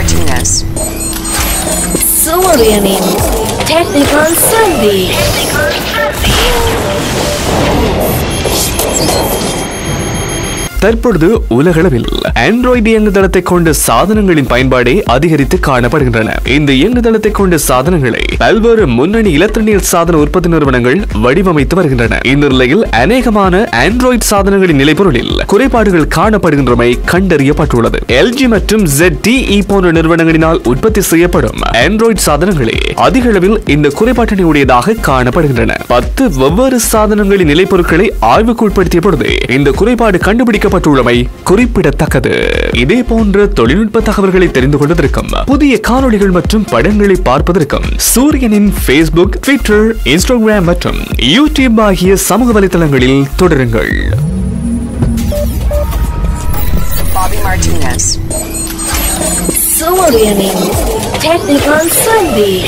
Martinez. Soul Technical Sunday. தற்பொழுது உலகளவில் Android இயங்குதளத்தை கொண்ட சாதனங்களின் பயன்பாடே அதிகரித்து காணப்படுகின்றன. இந்த இயங்குதளத்தை கொண்ட சாதனங்களை பல்வேறு முன்னணி இலத்திரனியல் சாதன உற்பத்தி நிறுவனங்கள் வடிவமைத்து வருகின்றன. இந்த நிலையில் அநேகமான ஆண்ட்ராய்டு சாதனங்களின் நிலைப்பொருளில் குறைபாடுகள் காணப்படுகின்றமை கண்டறியப்பட்டுள்ளது. எல்ஜி மற்றும் ஜெட் டிஇ போன்ற நிறுவனங்களினால் உற்பத்தி செய்யப்படும் ஆண்ட்ராய்டு சாதனங்களே அதிக அளவில் இந்த குறைபாட்டினை உடையதாக காணப்படுகின்றன. பத்து வெவ்வேறு சாதனங்களின் நிலைப்பொருட்களை ஆய்வுக்கு உட்படுத்திய பொழுது இந்த குறைபாடு கண்டுபிடிக்க கண்டுபிடிக்கப்பட்டுள்ளமை குறிப்பிடத்தக்கது. இதே போன்ற தொழில்நுட்ப தகவல்களை தெரிந்து கொள்வதற்கும் புதிய காணொளிகள் மற்றும் படங்களை பார்ப்பதற்கும் சூரியனின் Facebook, ட்விட்டர் இன்ஸ்டாகிராம் மற்றும் யூடியூப் ஆகிய சமூக வலைதளங்களில் தொடருங்கள். Martinez. சூரியனின் டெக்னிக்கல் சந்தி